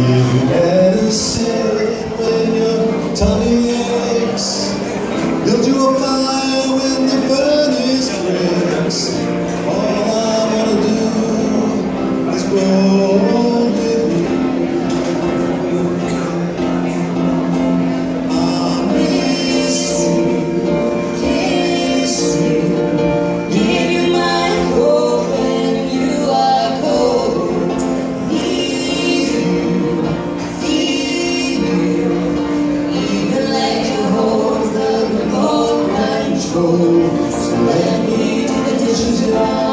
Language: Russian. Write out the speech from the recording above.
You gotta say Let me take this love.